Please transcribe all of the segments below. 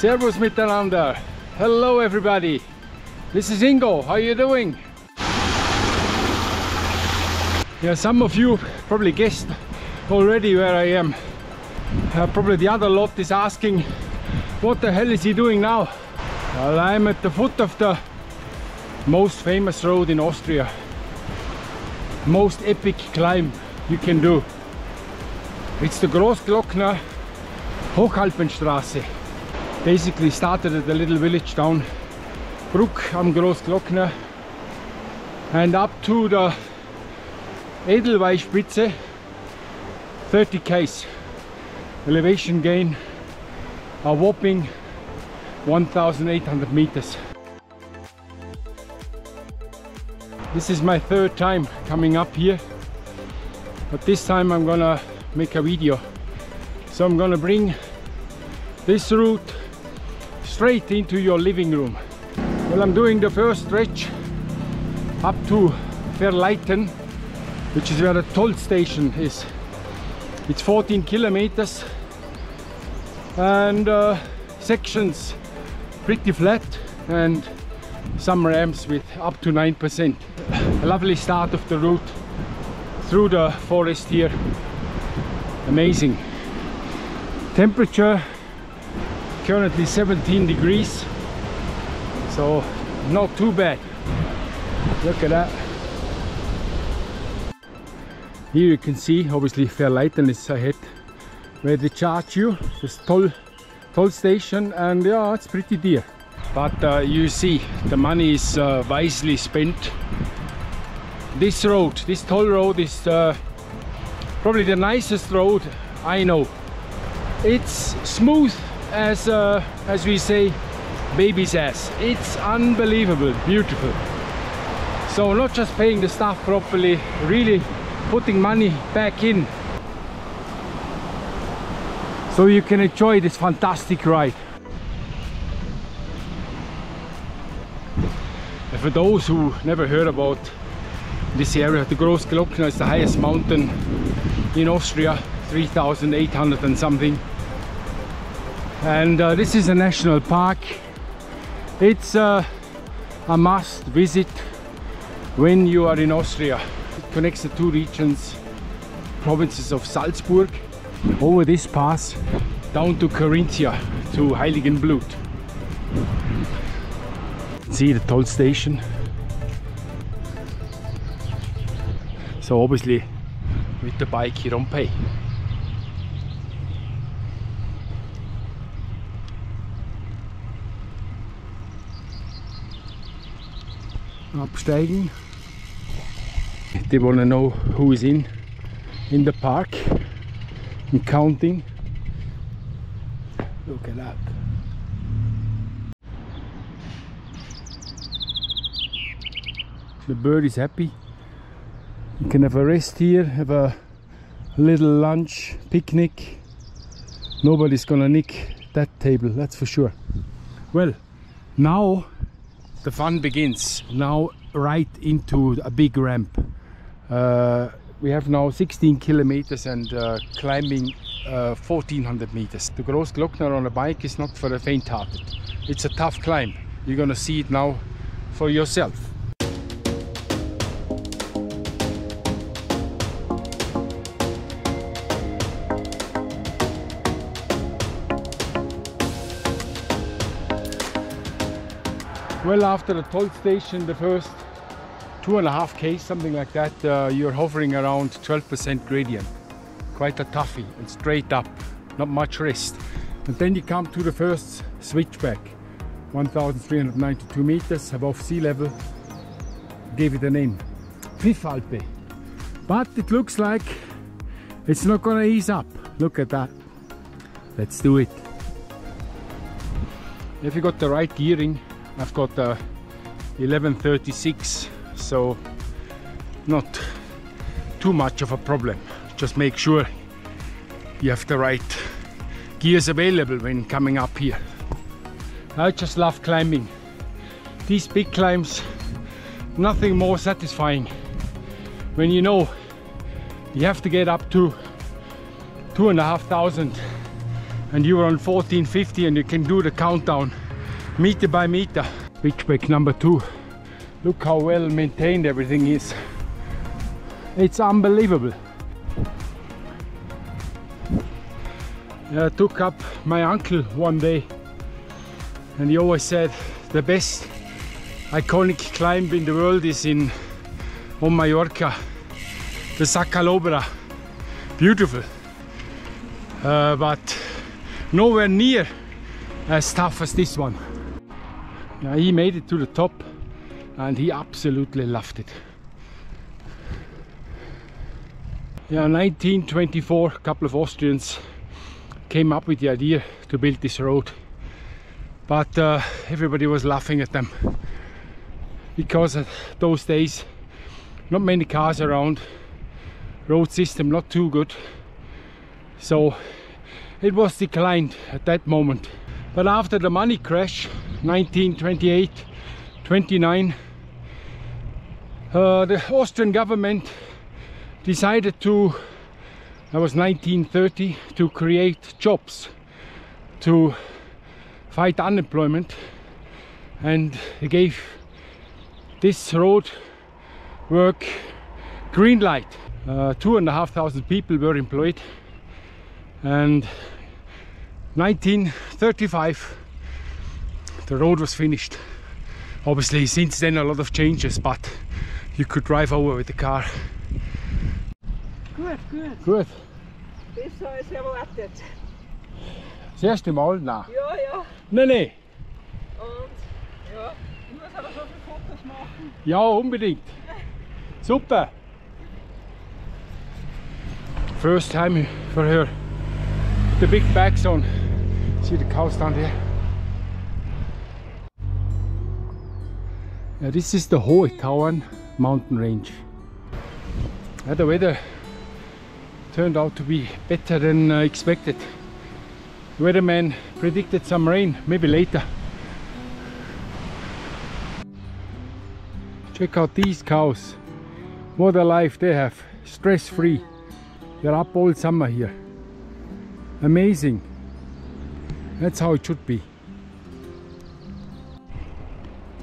Servus miteinander. Hello everybody. This is Ingo. How are you doing? Yeah, some of you probably guessed already where I am. Uh, probably the other lot is asking what the hell is he doing now? Well, I'm at the foot of the most famous road in Austria. Most epic climb you can do. It's the Großglockner Hochalpenstraße. Basically started at the little village down Bruck am Großglockner and up to the Edelweißspitze 30 k's. Elevation gain a whopping 1800 meters. This is my third time coming up here but this time I'm gonna make a video. So I'm gonna bring this route straight into your living room well I'm doing the first stretch up to Ferleiten which is where the toll station is it's 14 kilometers and uh, sections pretty flat and some ramps with up to 9%. A lovely start of the route through the forest here. Amazing. Temperature currently 17 degrees, so not too bad. Look at that. Here you can see obviously Ferleiten is ahead where they charge you this toll toll station and yeah it's pretty dear. But uh, you see the money is uh, wisely spent. This road this toll road is uh, probably the nicest road I know. It's smooth as uh, as we say baby's ass it's unbelievable beautiful so not just paying the staff properly really putting money back in so you can enjoy this fantastic ride. And for those who never heard about this area, the Großglockner is the highest mountain in Austria, 3,800 and something. And uh, this is a national park. It's uh, a must visit when you are in Austria. It connects the two regions, provinces of Salzburg over this pass down to Carinthia to Heiligenblut. See the toll station. So obviously with the bike you don't pay. Absteigen. They want to know who is in in the park and counting. Look at that. The bird is happy. You can have a rest here, have a little lunch, picnic. Nobody's gonna nick that table, that's for sure. Well, now the fun begins. Now right into a big ramp. Uh, we have now 16 kilometers and uh, climbing uh, 1400 meters. The Großglockner on a bike is not for the faint-hearted. It's a tough climb. You're gonna see it now for yourself. Well, after the toll station, the first two and a half K, something like that, uh, you're hovering around 12% gradient. Quite a toughie and straight up, not much rest. And then you come to the first switchback, 1,392 meters above sea level. Gave it a name, Pfiffalpe. But it looks like it's not gonna ease up. Look at that. Let's do it. If you got the right gearing, I've got uh, a 1136 so not too much of a problem. Just make sure you have the right gears available when coming up here. I just love climbing. These big climbs nothing more satisfying when you know you have to get up to two and a half thousand and you're on 1450 and you can do the countdown meter by meter. Switchback number two. Look how well maintained everything is. It's unbelievable. I took up my uncle one day and he always said the best iconic climb in the world is in on Mallorca, the Sa Calobra. Beautiful, uh, but nowhere near as tough as this one. Yeah, he made it to the top and he absolutely loved it. Yeah, 1924, a couple of Austrians came up with the idea to build this road. But uh, everybody was laughing at them. Because at those days not many cars around. Road system not too good. So it was declined at that moment. But after the money crash 1928 29 uh, the Austrian government decided to that was 1930 to create jobs to fight unemployment. And they gave this road work green light. Uh, two and a half thousand people were employed. And 1935 the road was finished obviously since then a lot of changes but you could drive over with the car Gut, gut. Gut. Besser als erwartet. Das erste Mal? Nein. Ja, ja. Nein, nein. Und ja, ich muss aber so viele Fotos machen. Ja, unbedingt. Super. First time for her. The big bags on. See the cows down there. Yeah, this is the Hohe Tauern mountain range. Yeah, the weather turned out to be better than uh, expected. The weatherman predicted some rain, maybe later. Check out these cows. What a life they have. Stress free. They're up all summer here. Amazing. That's how it should be.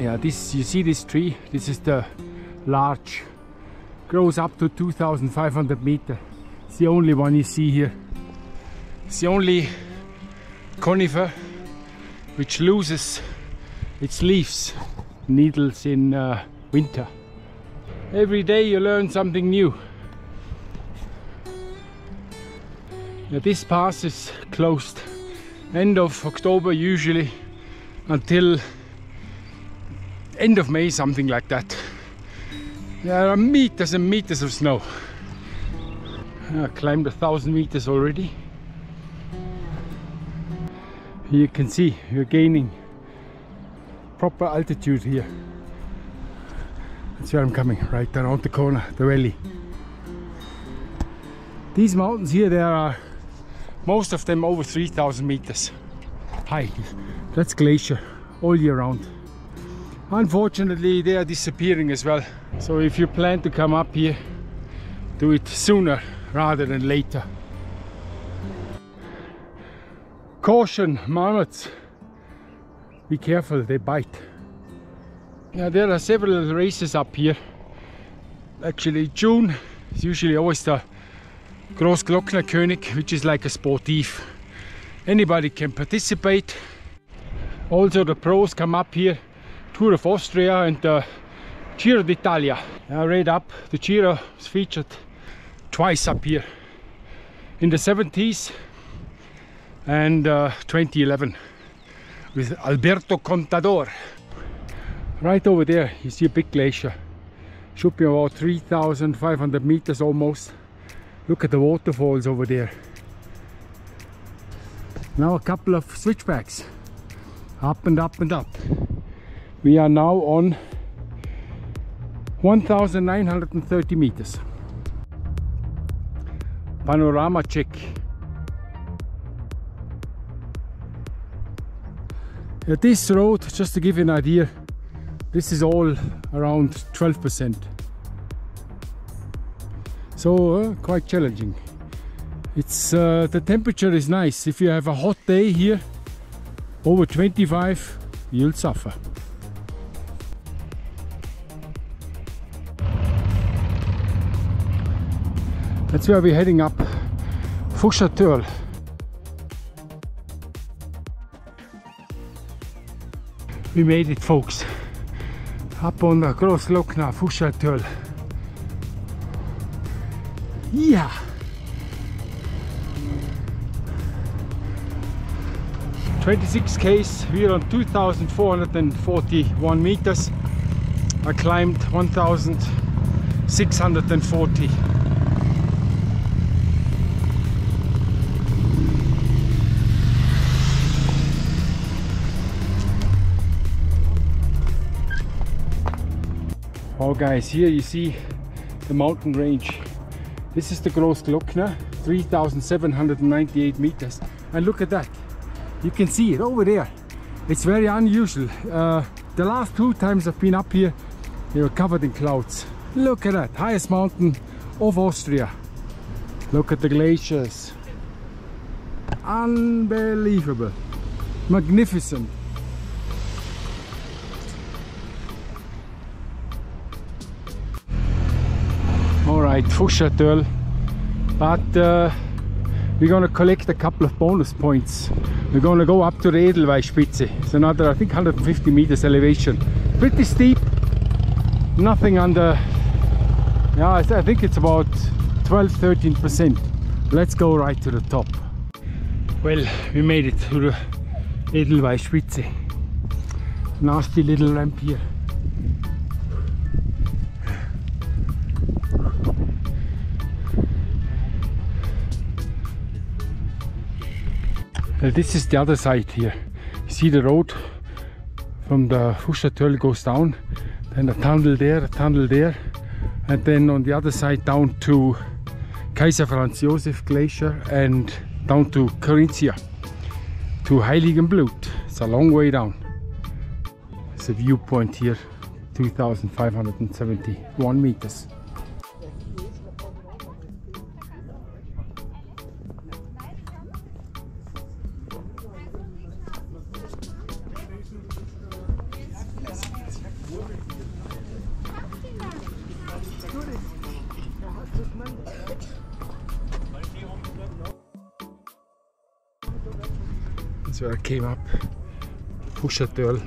Yeah, this you see this tree? This is the larch. Grows up to 2500 meter. It's the only one you see here. It's the only conifer which loses its leaves, needles in uh, winter. Every day you learn something new. Yeah, this pass is closed end of October usually until end of May, something like that. There are meters and meters of snow. I climbed a thousand meters already. You can see you're gaining proper altitude here. That's where I'm coming, right around the corner, the valley. These mountains here, there are most of them over 3000 meters high. That's glacier all year round. Unfortunately, they are disappearing as well. So if you plan to come up here, do it sooner rather than later. Caution, marmots. Be careful, they bite. Yeah, there are several races up here. Actually, June is usually always the Großglockner König, which is like a sportif. Anybody can participate. Also, the pros come up here. Tour of Austria and the Giro d'Italia. I read up, the Giro is featured twice up here in the 70s and uh, 2011 with Alberto Contador. Right over there you see a big glacier. Should be about 3,500 meters almost. Look at the waterfalls over there. Now a couple of switchbacks. Up and up and up. We are now on 1,930 meters. Panorama check. Yeah, this road, just to give you an idea, this is all around 12%. So uh, quite challenging. It's uh, the temperature is nice. If you have a hot day here, over 25, you'll suffer. That's where we're heading up. Fuschertörl. We made it folks. Up on the Großglockner Fuschertörl. Yeah. Twenty-six k's. We're on two thousand four hundred and forty-one meters. I climbed one thousand six hundred and forty. Guys, here you see the mountain range. This is the Großglockner, 3,798 meters. And look at that. You can see it over there. It's very unusual. Uh, the last two times I've been up here, they were covered in clouds. Look at that, highest mountain of Austria. Look at the glaciers. Unbelievable. Magnificent. Alright, Fuschertörl. But uh, we're gonna collect a couple of bonus points. We're gonna go up to the. It's another, I think, 150 meters elevation. Pretty steep. Nothing under, yeah, I think it's about 12-13%. Let's go right to the top. Well, we made it to the Edelweißspitze. Nasty little ramp here. This is the other side here. You see the road from the Fuschertörl goes down, then a tunnel there, a tunnel there, and then on the other side down to Kaiser Franz Josef Glacier and down to Carinthia, to Heiligenblut. It's a long way down. It's a viewpoint here, 2,571 meters. Where I came up. Fuschertörl.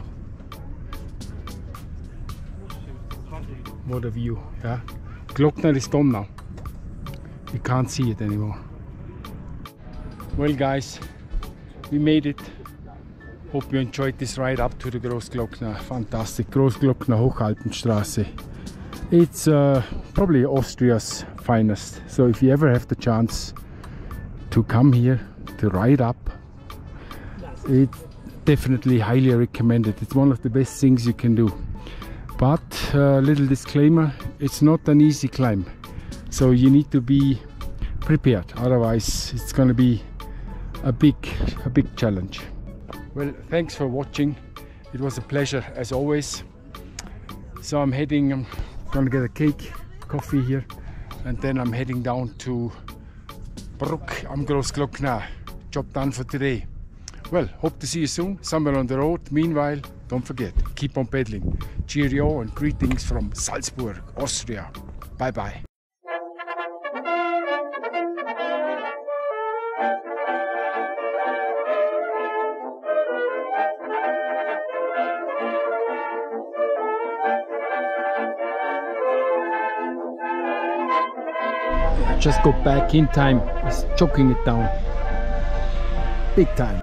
What a view, yeah. Glockner is gone now. You can't see it anymore. Well guys, we made it. Hope you enjoyed this ride up to the Großglockner. Fantastic. Großglockner Hochalpenstraße. It's uh, probably Austria's finest. So if you ever have the chance to come here to ride up, it's definitely highly recommended. It's one of the best things you can do. But uh, little disclaimer, it's not an easy climb. So you need to be prepared. Otherwise, it's going to be a big, a big challenge. Well, thanks for watching. It was a pleasure as always. So I'm heading, I'm gonna get a cake, coffee here, and then I'm heading down to Bruck am Großglockner. Job done for today. Well, hope to see you soon, somewhere on the road. Meanwhile, don't forget, keep on pedaling. Cheerio and greetings from Salzburg, Austria. Bye bye. Just go back in time, it's choking it down. Big time.